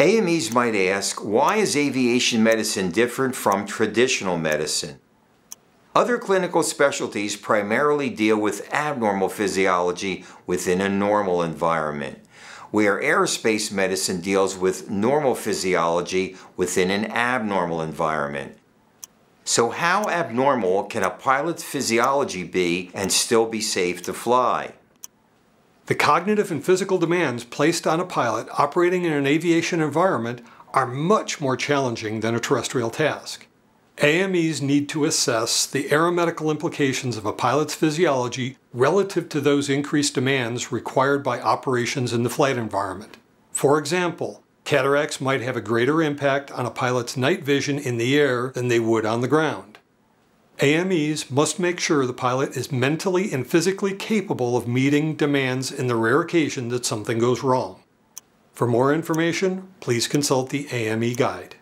AMEs might ask, why is aviation medicine different from traditional medicine? Other clinical specialties primarily deal with abnormal physiology within a normal environment, where aerospace medicine deals with normal physiology within an abnormal environment. So how abnormal can a pilot's physiology be and still be safe to fly? The cognitive and physical demands placed on a pilot operating in an aviation environment are much more challenging than a terrestrial task. AMEs need to assess the aeromedical implications of a pilot's physiology relative to those increased demands required by operations in the flight environment. For example, cataracts might have a greater impact on a pilot's night vision in the air than they would on the ground. AMEs must make sure the pilot is mentally and physically capable of meeting demands in the rare occasion that something goes wrong. For more information, please consult the AME Guide.